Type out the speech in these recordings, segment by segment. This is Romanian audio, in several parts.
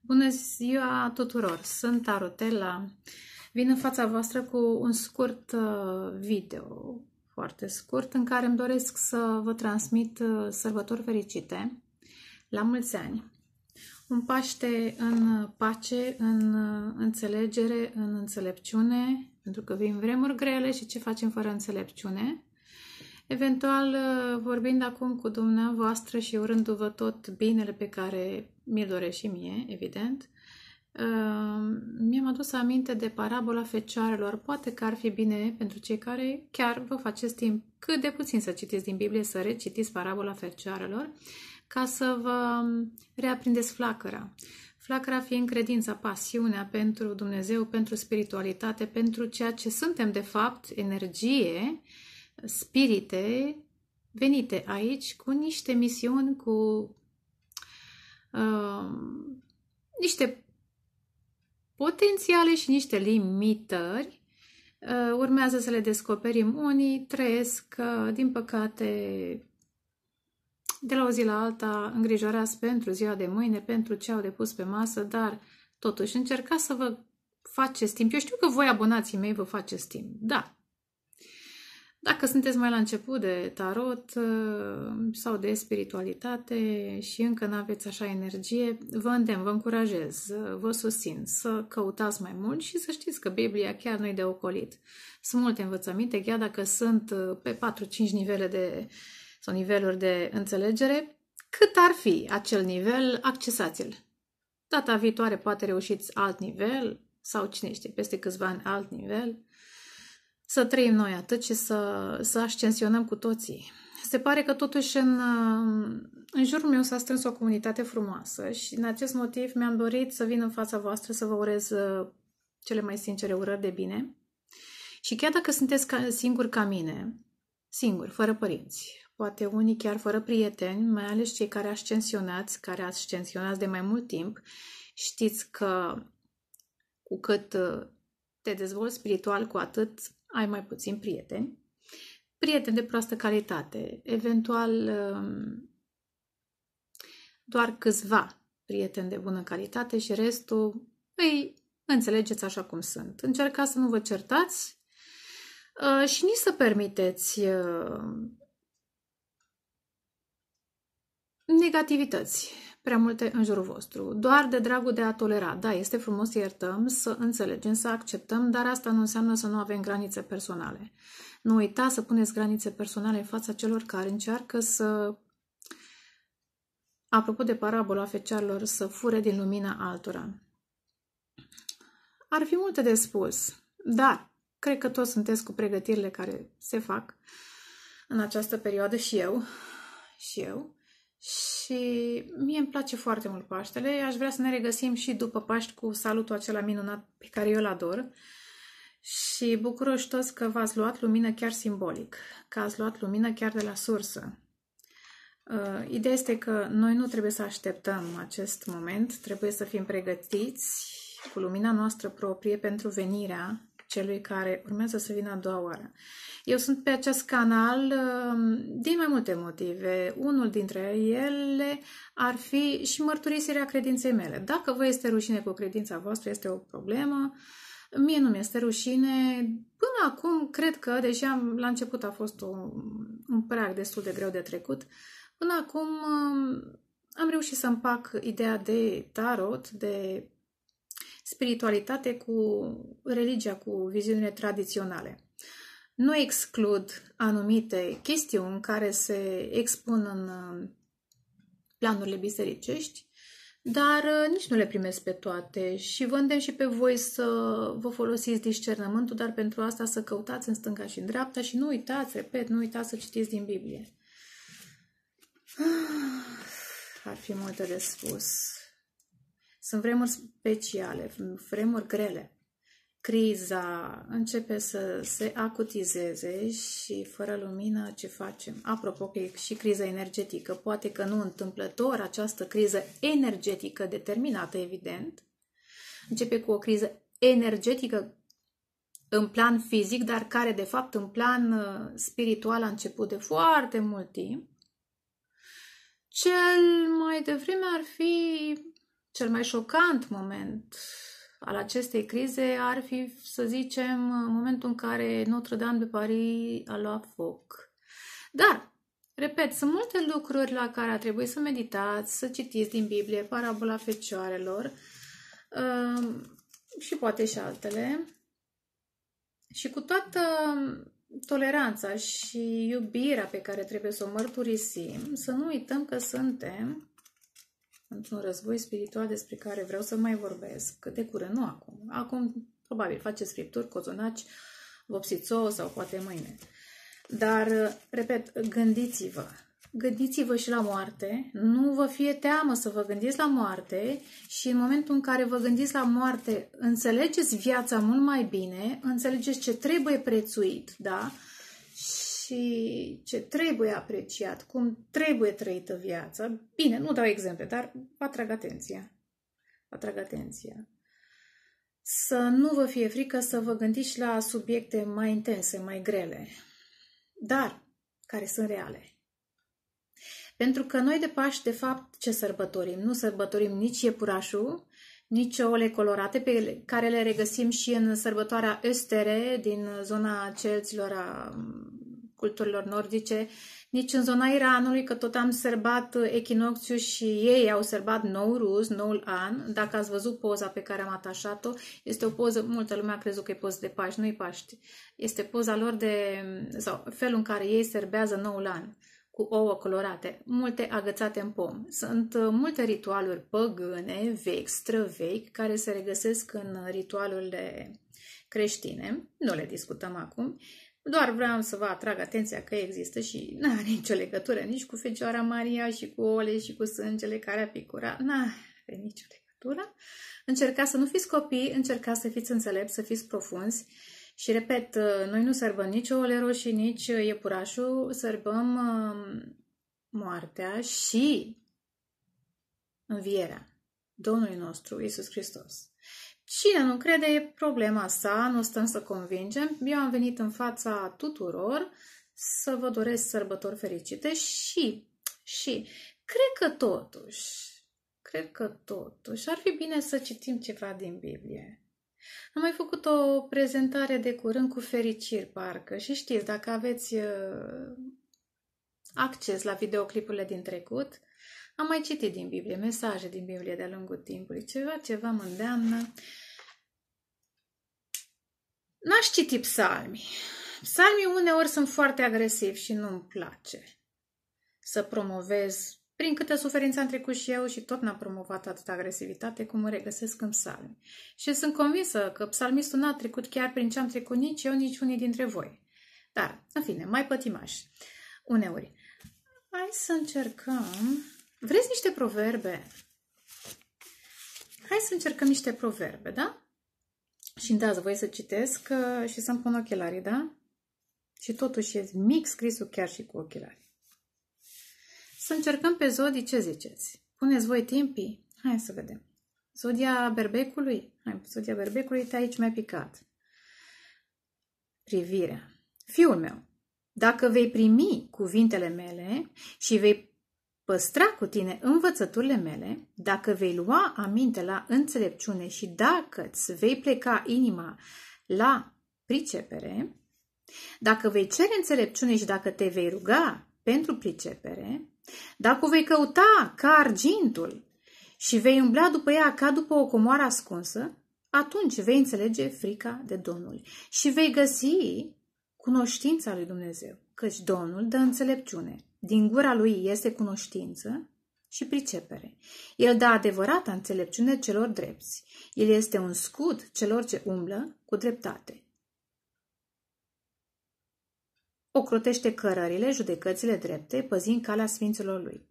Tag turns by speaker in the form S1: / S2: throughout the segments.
S1: Bună ziua tuturor! Sunt Tarotela. Vin în fața voastră cu un scurt uh, video, foarte scurt, în care îmi doresc să vă transmit uh, sărbători fericite, la mulți ani. Un Paște în pace, în uh, înțelegere, în înțelepciune, pentru că vin vremuri grele și ce facem fără înțelepciune. Eventual, vorbind acum cu dumneavoastră și urându-vă tot binele pe care mi-l doresc și mie, evident, mi-am adus aminte de parabola fecioarelor. Poate că ar fi bine pentru cei care chiar vă faceți timp cât de puțin să citiți din Biblie, să recitiți parabola fecioarelor, ca să vă reaprindeți flacăra. Flacăra fiind credința, pasiunea pentru Dumnezeu, pentru spiritualitate, pentru ceea ce suntem de fapt, energie, spirite venite aici cu niște misiuni, cu uh, niște potențiale și niște limitări. Uh, urmează să le descoperim. Unii trăiesc, uh, din păcate, de la o zi la alta, îngrijorați pentru ziua de mâine, pentru ce au depus pe masă, dar totuși încercați să vă faceți timp. Eu știu că voi, abonații mei, vă faceți timp. Da, dacă sunteți mai la început de tarot uh, sau de spiritualitate și încă nu aveți așa energie, vă îndemn, vă încurajez, uh, vă susțin să căutați mai mult și să știți că Biblia chiar nu-i de ocolit. Sunt multe învățăminte, chiar dacă sunt uh, pe 4-5 nivele de, sau niveluri de înțelegere, cât ar fi acel nivel, accesați-l. Data viitoare poate reușiți alt nivel sau cine știe, peste câțiva ani alt nivel să trăim noi atât și să, să ascensionăm cu toții. Se pare că totuși în, în jurul meu s-a strâns o comunitate frumoasă și în acest motiv mi-am dorit să vin în fața voastră să vă urez uh, cele mai sincere urări de bine. Și chiar dacă sunteți ca, singuri ca mine, singuri, fără părinți, poate unii chiar fără prieteni, mai ales cei care ascensionați, care ascensionați de mai mult timp, știți că cu cât uh, te dezvolți spiritual, cu atât ai mai puțin prieteni, prieteni de proastă calitate, eventual um, doar câțiva prieteni de bună calitate și restul îi înțelegeți așa cum sunt. Încercați să nu vă certați uh, și nici să permiteți uh, negativități prea multe în jurul vostru, doar de dragul de a tolera. Da, este frumos să iertăm, să înțelegem, să acceptăm, dar asta nu înseamnă să nu avem granițe personale. Nu uita să puneți granițe personale în fața celor care încearcă să, apropo de parabola fecearilor, să fure din lumina altora. Ar fi multe de spus, dar cred că toți sunteți cu pregătirile care se fac în această perioadă și eu, și eu. Și mie îmi place foarte mult Paștele. Aș vrea să ne regăsim și după Paști cu salutul acela minunat pe care eu îl ador. Și bucuroși toți că v-ați luat lumină chiar simbolic, că ați luat lumină chiar de la sursă. Uh, ideea este că noi nu trebuie să așteptăm acest moment, trebuie să fim pregătiți cu lumina noastră proprie pentru venirea celui care urmează să vină a doua oară. Eu sunt pe acest canal um, din mai multe motive. Unul dintre ele ar fi și mărturisirea credinței mele. Dacă vă este rușine cu credința voastră, este o problemă. Mie nu mi-este rușine. Până acum, cred că, deși am, la început a fost un, un prag destul de greu de trecut, până acum um, am reușit să împac ideea de tarot, de spiritualitate cu religia, cu viziunile tradiționale. Nu exclud anumite chestiuni care se expun în uh, planurile bisericești, dar uh, nici nu le primesc pe toate și vă îndemn și pe voi să vă folosiți discernământul, dar pentru asta să căutați în stânga și în dreapta și nu uitați, repet, nu uitați să citiți din Biblie. Ar fi multe de spus. Sunt vremuri speciale, vremuri grele. Criza începe să se acutizeze și fără lumină ce facem? Apropo că e și criza energetică, poate că nu întâmplător această criză energetică determinată, evident, începe cu o criză energetică în plan fizic, dar care de fapt în plan uh, spiritual a început de foarte mult timp. Cel mai devreme ar fi cel mai șocant moment al acestei crize ar fi, să zicem, momentul în care Notre-Dame de Paris a luat foc. Dar, repet, sunt multe lucruri la care a trebuit să meditați, să citiți din Biblie, parabola fecioarelor uh, și poate și altele. Și cu toată toleranța și iubirea pe care trebuie să o mărturisim, să nu uităm că suntem într-un război spiritual despre care vreau să mai vorbesc, cât de curând, nu acum. Acum, probabil, faceți scripturi, cozonaci, vopsițo sau poate mâine. Dar, repet, gândiți-vă. Gândiți-vă și la moarte, nu vă fie teamă să vă gândiți la moarte și în momentul în care vă gândiți la moarte, înțelegeți viața mult mai bine, înțelegeți ce trebuie prețuit, da? Și ce trebuie apreciat, cum trebuie trăită viața. Bine, nu dau exemple, dar vă atrag atenția. Vă atrag atenția. Să nu vă fie frică să vă gândiți la subiecte mai intense, mai grele, dar care sunt reale. Pentru că noi de Paști, de fapt, ce sărbătorim? Nu sărbătorim nici iepurașul, nici ouăle colorate pe care le regăsim și în sărbătoarea Östere din zona celților a culturilor nordice, nici în zona Iranului, că tot am sărbat echinocțiu și ei au sărbat nou rus, noul an. Dacă ați văzut poza pe care am atașat-o, este o poză, multă lume a crezut că e poză de Paști, nu-i Paști. Este poza lor de, sau felul în care ei sărbează noul an cu ouă colorate, multe agățate în pom. Sunt multe ritualuri păgâne, vechi, străvechi, care se regăsesc în ritualurile creștine. Nu le discutăm acum. Doar vreau să vă atrag atenția că există și nu are nicio legătură nici cu Fecioara Maria și cu ole și cu sângele care a picurat. Nu are nicio legătură. Încercați să nu fiți copii, încercați să fiți înțelepți, să fiți profunzi. Și repet, noi nu sărbăm nici ouăle roșii, nici iepurașul, sărbăm um, moartea și învierea Domnului nostru Isus Hristos. Cine nu crede e problema sa, nu stăm să convingem. Eu am venit în fața tuturor să vă doresc sărbători fericite și, și, cred că totuși, cred că totuși ar fi bine să citim ceva din Biblie. Am mai făcut o prezentare de curând cu fericiri, parcă, și știți, dacă aveți uh, acces la videoclipurile din trecut, am mai citit din Biblie, mesaje din Biblie de-a lungul timpului, ceva, ceva mă îndeamnă. N-aș citi psalmi. Psalmii uneori sunt foarte agresivi și nu-mi place să promovez prin câte suferință am trecut și eu și tot n-am promovat atâta agresivitate cum mă regăsesc în psalmi. Și sunt convinsă că psalmistul n-a trecut chiar prin ce am trecut nici eu, nici unii dintre voi. Dar, în fine, mai pătimași uneori. Hai să încercăm Vreți niște proverbe? Hai să încercăm niște proverbe, da? Și îmi dați voi să citesc uh, și să-mi pun ochelarii, da? Și totuși e mic scrisul chiar și cu ochelari. Să încercăm pe zodii, ce ziceți? Puneți voi timpii? Hai să vedem. Zodia berbecului? Hai, zodia berbecului te aici mi-a picat. Privirea. Fiul meu, dacă vei primi cuvintele mele și vei păstra cu tine învățăturile mele, dacă vei lua aminte la înțelepciune și dacă îți vei pleca inima la pricepere, dacă vei cere înțelepciune și dacă te vei ruga pentru pricepere, dacă o vei căuta ca argintul și vei umbla după ea ca după o comoară ascunsă, atunci vei înțelege frica de Domnul și vei găsi cunoștința lui Dumnezeu, căci Domnul dă înțelepciune din gura lui iese cunoștință și pricepere. El dă adevărata înțelepciune celor drepți. El este un scud celor ce umblă cu dreptate. Ocrotește cărările, judecățile drepte, păzind calea sfinților lui.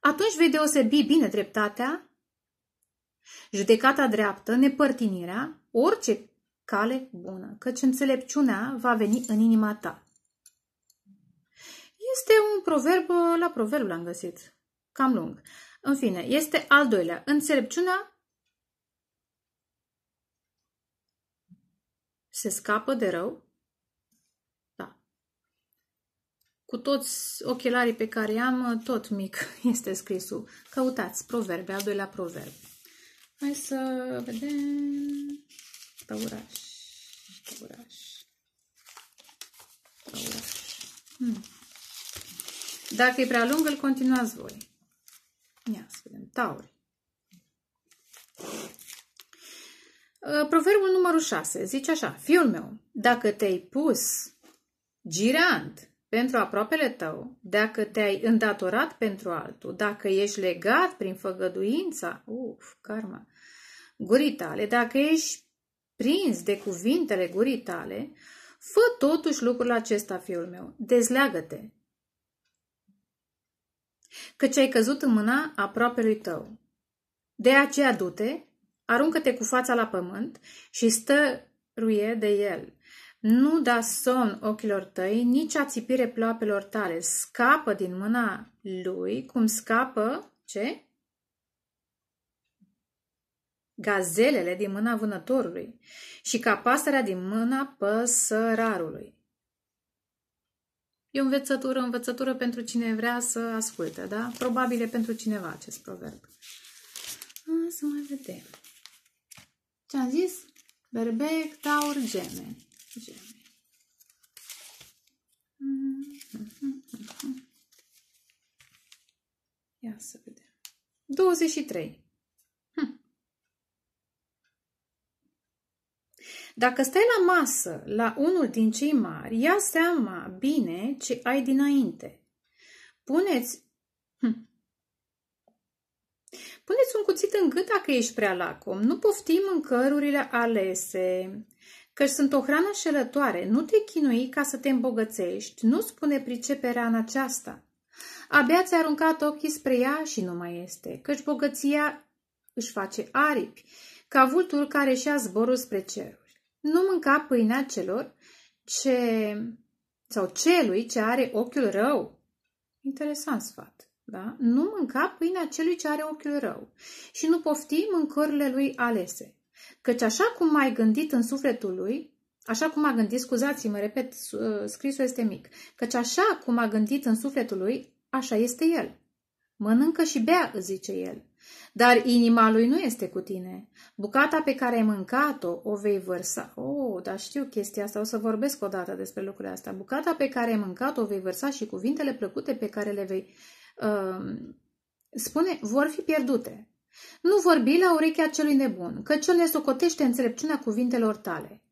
S1: Atunci vei deosebi bine dreptatea, judecata dreaptă, nepărtinirea, orice cale bună, căci înțelepciunea va veni în inima ta. Este un proverb, la proverb l-am găsit, cam lung. În fine, este al doilea. Înțelepciunea se scapă de rău? Da. cu toți ochelarii pe care am, tot mic este scrisul. Căutați proverbe, al doilea proverb. Hai să vedem. Tauraș. Tauraș. Tauraș. Hmm. Dacă e prea lung, îl continuați voi. Ia să vedem. Tauri. Uh, proverbul numărul 6 zice așa, Fiul meu, dacă te-ai pus girant pentru aproapele tău, dacă te-ai îndatorat pentru altul, dacă ești legat prin făgăduința, uf, karma, gurii tale, dacă ești prins de cuvintele gurii tale, fă totuși lucrul acesta, fiul meu, dezleagă-te. Căci ai căzut în mâna aproapelui tău. De aceea du-te, aruncă-te cu fața la pământ și stăruie de el. Nu da somn ochilor tăi, nici ațipire ploapelor tale. Scapă din mâna lui, cum scapă, ce? Gazelele din mâna vânătorului și ca pasărea din mâna păsărarului. E o învățătură, învățătură pentru cine vrea să asculte, da? Probabil e pentru cineva acest proverb. Să mai vedem. Ce am zis? Berbec, taur, gemeni geme. Ia să vedem. 23. Dacă stai la masă la unul din cei mari, ia seama bine ce ai dinainte. Puneți hm. Puneți un cuțit în gât dacă ești prea lacom. Nu poftim mâncărurile alese că sunt o hrană șelătoare, nu te chinui ca să te îmbogățești, nu spune priceperea în aceasta. Abia ți-a aruncat ochii spre ea și nu mai este, căci bogăția își face aripi, ca vultul care și-a zborul spre ceruri. Nu mânca pâinea celor ce... sau celui ce are ochiul rău. Interesant sfat, da? Nu mânca pâinea celui ce are ochiul rău și nu pofti mâncărurile lui alese. Căci așa cum ai gândit în sufletul lui, așa cum a gândit, scuzați-mă, repet, uh, scrisul este mic, căci așa cum a gândit în sufletul lui, așa este el. Mănâncă și bea, îți zice el. Dar inima lui nu este cu tine. Bucata pe care ai mâncat-o, o vei vărsa. Oh, dar știu chestia asta, o să vorbesc o dată despre lucrurile astea. Bucata pe care ai mâncat-o, o vei vărsa și cuvintele plăcute pe care le vei uh, spune, vor fi pierdute. Nu vorbi la urechea celui nebun, căci el ne socotește înțelepciunea cuvintelor tale.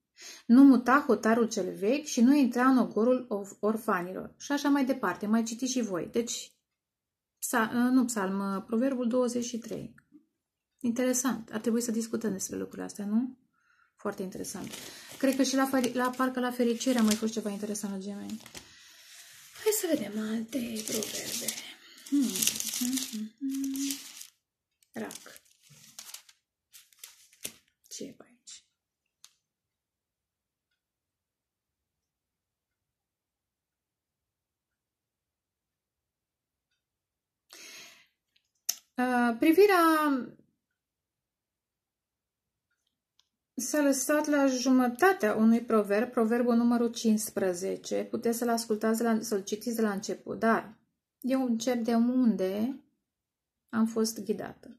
S1: Nu muta hotarul cel vechi și nu intra în ogorul orfanilor. Și așa mai departe, mai citiți și voi. Deci, psa, nu psalm, proverbul 23. Interesant. Ar trebui să discutăm despre lucrurile astea, nu? Foarte interesant. Cred că și la, la parcă la fericire a mai fost ceva interesant la gemeni. Hai să vedem alte proverbe. Hmm. Hmm. Hmm. Hmm rac. Ce e pe aici? Uh, privirea s-a lăsat la jumătatea unui proverb, proverbul numărul 15. Puteți să-l ascultați, să-l citiți de la început, dar eu încep de unde am fost ghidată.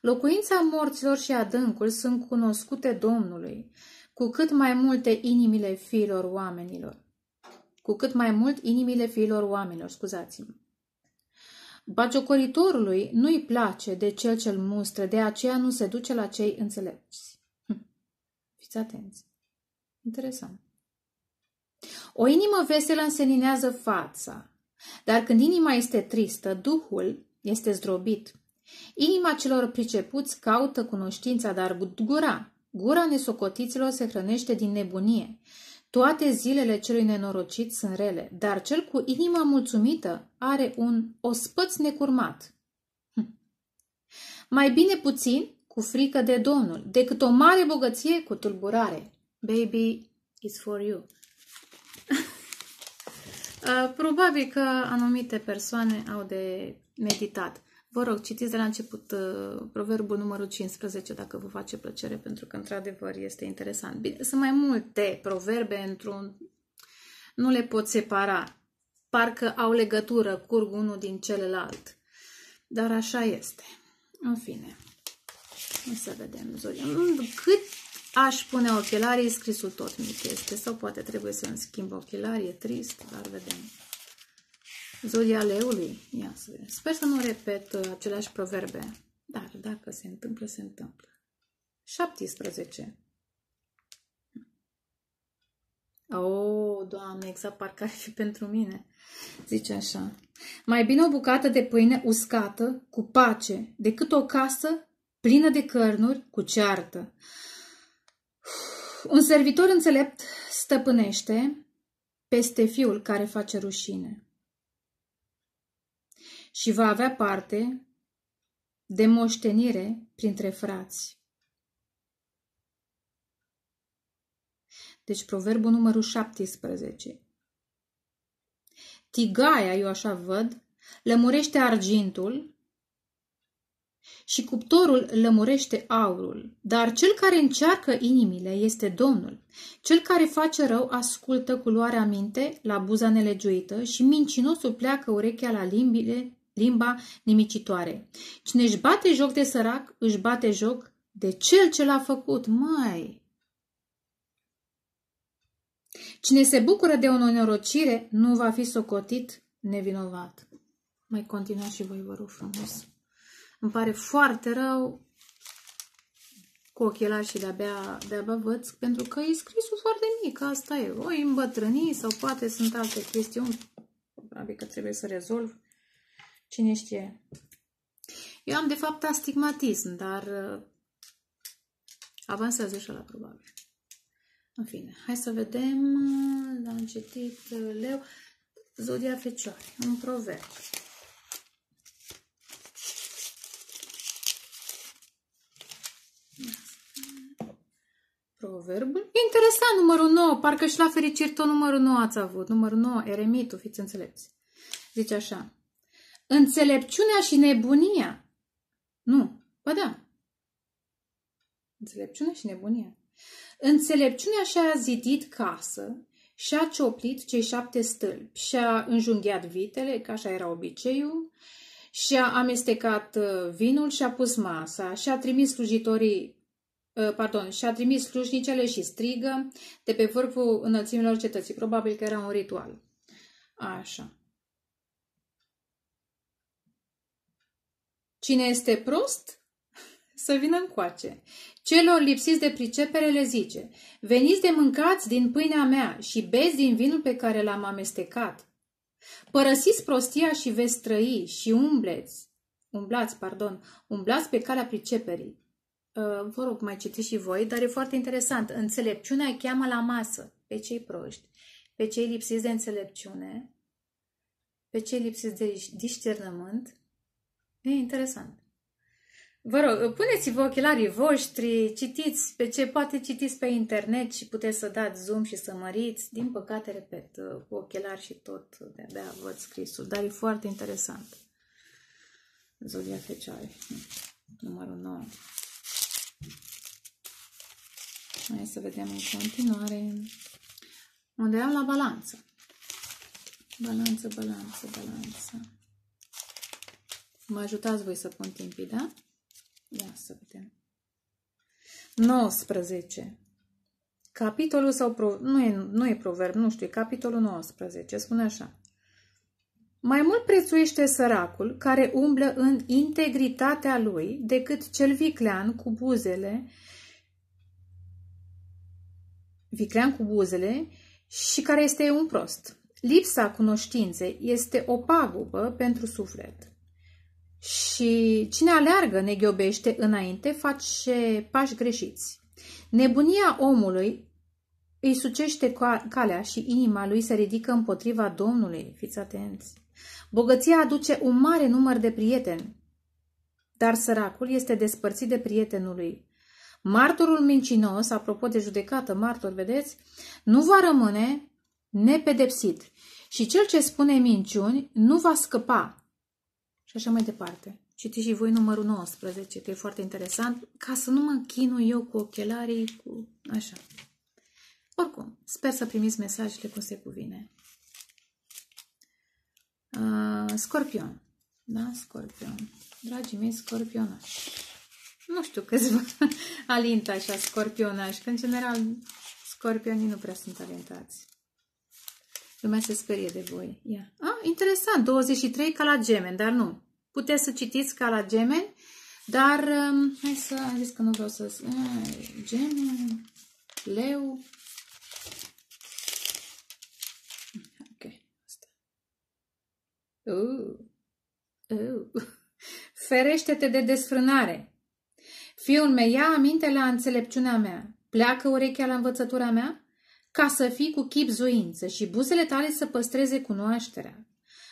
S1: Locuința morților și adâncul sunt cunoscute Domnului, cu cât mai multe inimile fiilor oamenilor. Cu cât mai mult inimile fiilor oamenilor, scuzați-mă. Bagiocoritorului nu-i place de cel ce-l mustră, de aceea nu se duce la cei înțelepți. Hm. Fiți atenți. Interesant. O inimă veselă înseninează fața, dar când inima este tristă, Duhul este zdrobit. Inima celor pricepuți caută cunoștința, dar gura, gura nesocotiților se hrănește din nebunie. Toate zilele celui nenorocit sunt rele, dar cel cu inima mulțumită are un ospăț necurmat. Hm. Mai bine puțin cu frică de Domnul, decât o mare bogăție cu tulburare. Baby, is for you. Uh, probabil că anumite persoane au de meditat. Vă rog, citiți de la început uh, proverbul numărul 15, dacă vă face plăcere, pentru că, într-adevăr, este interesant. Bine, sunt mai multe proverbe într-un... Nu le pot separa. parcă au legătură, curg unul din celălalt. Dar așa este. În fine. O să vedem zodia. Cât aș pune ochelarii, scrisul tot mic este. Sau poate trebuie să-mi schimb ochelarii, e trist, dar vedem. Zodia leului. Ia să vedem. Sper să nu repet uh, aceleași proverbe. Dar dacă se întâmplă, se întâmplă. 17. Oh, Doamne, exact parcă ar fi pentru mine. Zice așa. Mai bine o bucată de pâine uscată, cu pace, decât o casă plină de cărnuri, cu ceartă. Un servitor înțelept stăpânește peste fiul care face rușine și va avea parte de moștenire printre frați. Deci proverbul numărul 17. Tigaia, eu așa văd, lămurește argintul și cuptorul lămurește aurul, dar cel care încearcă inimile este Domnul. Cel care face rău ascultă cu luarea minte la buza nelegiuită și mincinosul pleacă urechea la limbile, limba nimicitoare. Cine își bate joc de sărac, își bate joc de cel ce l-a făcut. Mai, Cine se bucură de o nenorocire nu va fi socotit nevinovat. Mai continua și voi, vă rog frumos. Îmi pare foarte rău cu ochelari și de-abia, de-abia văd, pentru că e scrisul foarte mic, asta e. O îmbătrâni sau poate sunt alte chestiuni, probabil că trebuie să rezolv. Cine știe. Eu am de fapt astigmatism, dar uh, avansează și la probabil. În fine, hai să vedem, l-am citit leu, Zodia Fecioare, un proverb. Proverbul. Interesant, numărul 9. Parcă și la fericire tot numărul 9 ați avut. Numărul 9, eremitul, fiți înțelepți. Zice așa. Înțelepciunea și nebunia. Nu, bă da. Înțelepciunea și nebunia. Înțelepciunea și-a zidit casă, și-a cioplit cei șapte stâlpi, și-a înjunghiat vitele, că așa era obiceiul, și-a amestecat uh, vinul și-a pus masa, și-a trimis slujitorii, uh, pardon, și-a trimis slujnicele și strigă de pe vârful înălțimilor cetății. Probabil că era un ritual. Așa. Cine este prost, să vină încoace. Celor lipsiți de pricepere le zice, veniți de mâncați din pâinea mea și beți din vinul pe care l-am amestecat. Părăsiți prostia și veți trăi și umbleți, umblați, pardon, umblați pe calea priceperii. Uh, vă rog, mai citiți și voi, dar e foarte interesant. Înțelepciunea cheamă la masă pe cei proști, pe cei lipsiți de înțelepciune, pe cei lipsiți de discernământ. E interesant. Vă rog, puneți-vă ochelarii voștri, citiți pe ce poate citiți pe internet și puteți să dați zoom și să măriți. Din păcate, repet, cu ochelari și tot, de-abia văd scrisul, dar e foarte interesant. Zodia Fecioare, numărul 9. Hai să vedem în continuare unde am la balanță. Balanță, balanță, balanță. Mă ajutați voi să pun timpii, da? Ia să vedem. 19. Capitolul sau... Pro, nu, e, nu e proverb, nu știu, e capitolul 19. Spune așa. Mai mult prețuiește săracul care umblă în integritatea lui decât cel viclean cu buzele viclean cu buzele și care este un prost. Lipsa cunoștinței este o pagubă pentru suflet. Și cine aleargă neghiobește înainte, face pași greșiți. Nebunia omului îi sucește calea și inima lui se ridică împotriva Domnului. Fiți atenți! Bogăția aduce un mare număr de prieteni, dar săracul este despărțit de prietenul lui. Martorul mincinos, apropo de judecată, martor, vedeți, nu va rămâne nepedepsit și cel ce spune minciuni nu va scăpa și așa mai departe. Citiți și voi numărul 19, că e foarte interesant, ca să nu mă chinui eu cu ochelarii, cu așa. Oricum, sper să primiți mesajele cum se cuvine. Uh, scorpion. Da, scorpion. Dragii mei, scorpionași. Nu știu câțiva alintă așa scorpionași, că în general scorpionii nu prea sunt alentați. Lumea se sperie de voi. Ia. Ah, interesant, 23 ca la gemeni, dar nu. Puteți să citiți ca la gemeni, dar um, hai să, am zis că nu vreau să... gemeni, leu, Uh, uh. Ferește-te de desfrânare. Fiul meu, ia aminte la înțelepciunea mea. Pleacă urechea la învățătura mea, ca să fii cu chip zuință și buzele tale să păstreze cunoașterea.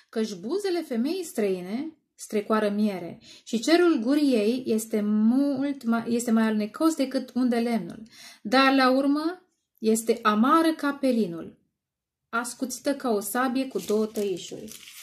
S1: Căci buzele femeii străine strecoară miere și cerul gurii ei este, mult mai, este mai alunecos decât unde lemnul, dar la urmă este amară ca pelinul, ascuțită ca o sabie cu două tăișuri.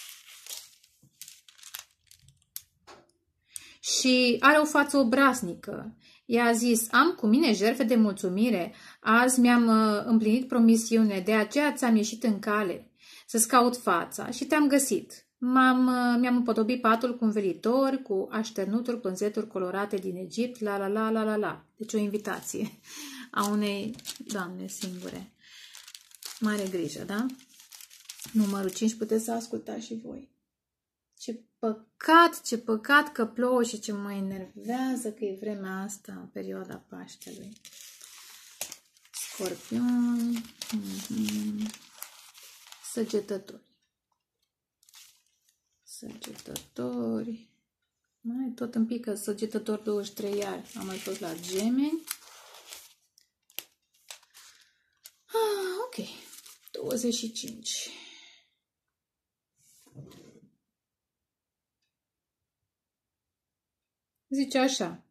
S1: și are o față obraznică. Ea a zis, am cu mine jerfe de mulțumire, azi mi-am uh, împlinit promisiune, de aceea ți-am ieșit în cale să-ți caut fața și te-am găsit. M-am, uh, mi-am împodobit patul cu învelitor, cu așternuturi, pânzeturi colorate din Egipt, la la la la la la. Deci o invitație a unei doamne singure. Mare grijă, da? Numărul 5 puteți să ascultați și voi. Ce păcat, ce păcat că plouă și ce mă enervează că e vremea asta, în perioada Paștelui. Scorpion, mm-hmm. săgetători. Săgetători. Mai tot în pică săgetător 23 iar. Am mai fost la gemeni. Ah, ok. 25. Zice așa.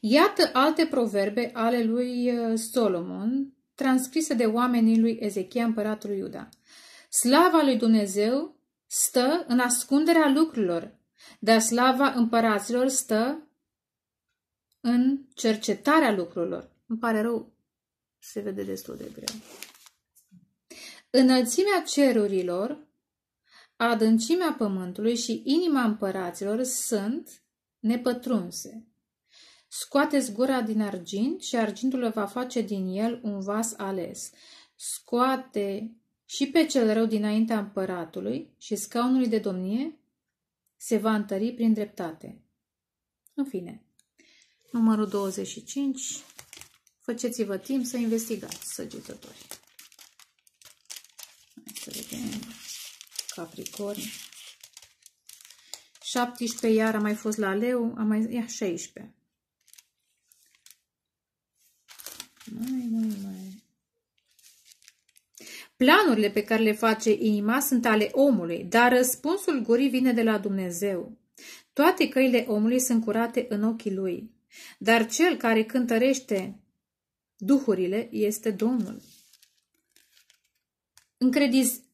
S1: Iată alte proverbe ale lui uh, Solomon, transcrise de oamenii lui Ezechia, împăratul Iuda. Slava lui Dumnezeu stă în ascunderea lucrurilor, dar slava împăraților stă în cercetarea lucrurilor. Îmi pare rău, se vede destul de greu. Înălțimea cerurilor, adâncimea pământului și inima împăraților sunt nepătrunse. Scoateți gura din argint și argintul va face din el un vas ales. Scoate și pe cel rău dinaintea împăratului și scaunului de domnie se va întări prin dreptate. În fine, numărul 25, faceți-vă timp să investigați săgetători. Hai să vedem Capricorni. 17 iar a mai fost la leu, a mai, ia 16. Mai, mai, mai. Planurile pe care le face inima sunt ale omului, dar răspunsul gurii vine de la Dumnezeu. Toate căile omului sunt curate în ochii lui, dar cel care cântărește duhurile este Domnul.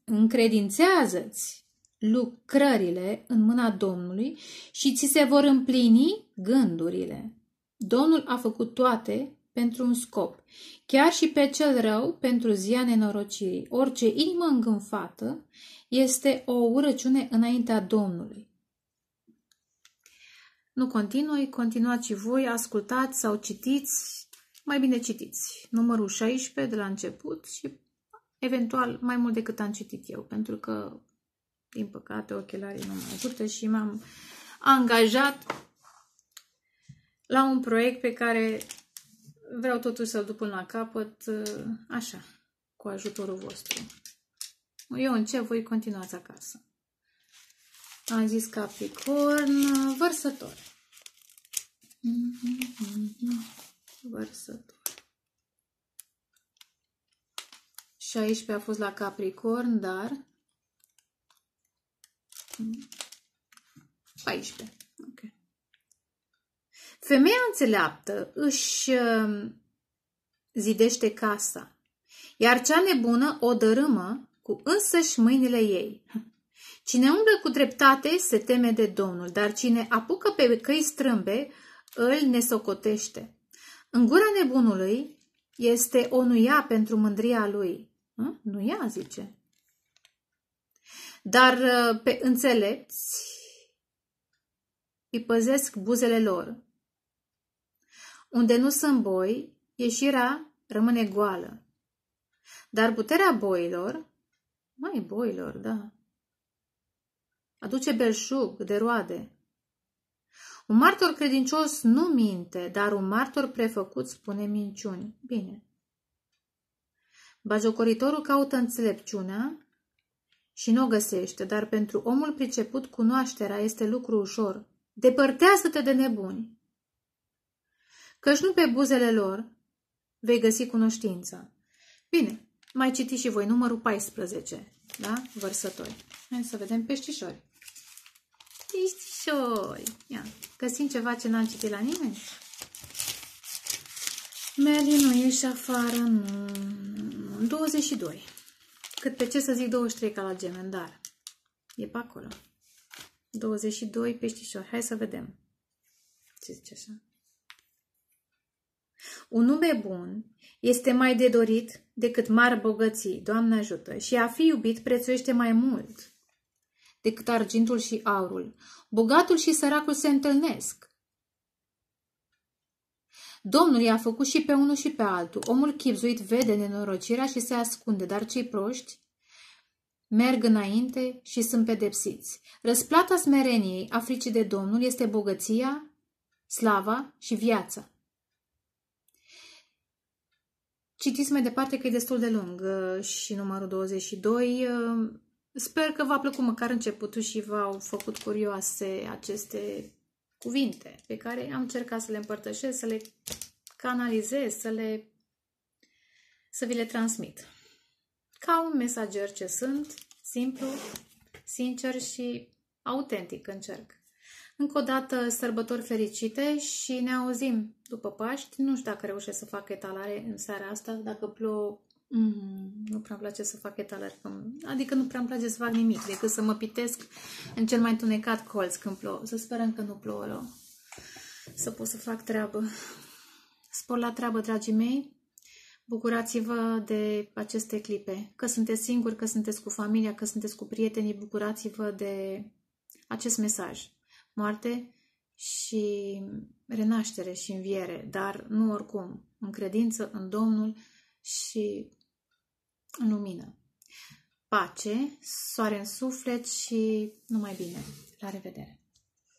S1: Încredințează-ți lucrările în mâna Domnului și ți se vor împlini gândurile. Domnul a făcut toate pentru un scop, chiar și pe cel rău pentru ziua nenorocirii. Orice inimă îngânfată este o urăciune înaintea Domnului. Nu continui, continuați și voi, ascultați sau citiți, mai bine citiți numărul 16 de la început și eventual mai mult decât am citit eu, pentru că din păcate, ochelarii nu mă ajută și m-am angajat la un proiect pe care vreau totuși să-l duc până la capăt, așa, cu ajutorul vostru. Eu încep, voi continuați acasă. Am zis Capricorn, vărsător. Vărsător. 16 a fost la Capricorn, dar 14. Okay. Femeia înțeleaptă își um, zidește casa, iar cea nebună o dărâmă cu însăși mâinile ei. Cine umblă cu dreptate se teme de Domnul, dar cine apucă pe căi strâmbe îl nesocotește. În gura nebunului este o nuia pentru mândria lui. Nu ia, zice. Dar uh, pe înțelepți îi păzesc buzele lor. Unde nu sunt boi, ieșirea rămâne goală. Dar puterea boilor, mai boilor, da, aduce belșug de roade. Un martor credincios nu minte, dar un martor prefăcut spune minciuni. Bine. Bajocoritorul caută înțelepciunea și nu o găsește, dar pentru omul priceput cunoașterea este lucru ușor. Depărtează-te de nebuni, căci nu pe buzele lor vei găsi cunoștința. Bine, mai citiți și voi numărul 14, da? Vărsători. Hai să vedem peștișori. Peștișori! Ia, găsim ceva ce n-am citit la nimeni? Merlin nu ieși afară, nu. 22. Cât pe ce să zic 23 ca la gemen, dar e pe acolo. 22 peștișori. Hai să vedem. Ce zice așa? Un nume bun este mai de dorit decât mari bogății, Doamne ajută, și a fi iubit prețuiește mai mult decât argintul și aurul. Bogatul și săracul se întâlnesc. Domnul i-a făcut și pe unul și pe altul. Omul chipzuit vede nenorocirea și se ascunde, dar cei proști merg înainte și sunt pedepsiți. Răsplata smereniei africii de Domnul este bogăția, slava și viața. Citiți mai departe că e destul de lung uh, și numărul 22. Uh, sper că v-a plăcut măcar începutul și v-au făcut curioase aceste cuvinte pe care am încercat să le împărtășesc, să le canalizez, să le să vi le transmit. Ca un mesager ce sunt, simplu, sincer și autentic încerc. Încă o dată sărbători fericite și ne auzim după Paști. Nu știu dacă reușesc să fac etalare în seara asta, dacă plouă, mm, nu prea îmi place să fac etalare. Adică nu prea îmi place să fac nimic, decât să mă pitesc în cel mai întunecat colț când plouă. Să sperăm că nu plouă rău. Să pot să fac treabă. Spor la treabă, dragii mei. Bucurați-vă de aceste clipe. Că sunteți singuri, că sunteți cu familia, că sunteți cu prietenii, bucurați-vă de acest mesaj moarte și renaștere și înviere, dar nu oricum, în credință în Domnul și în lumină. Pace, soare în suflet și numai bine. La revedere!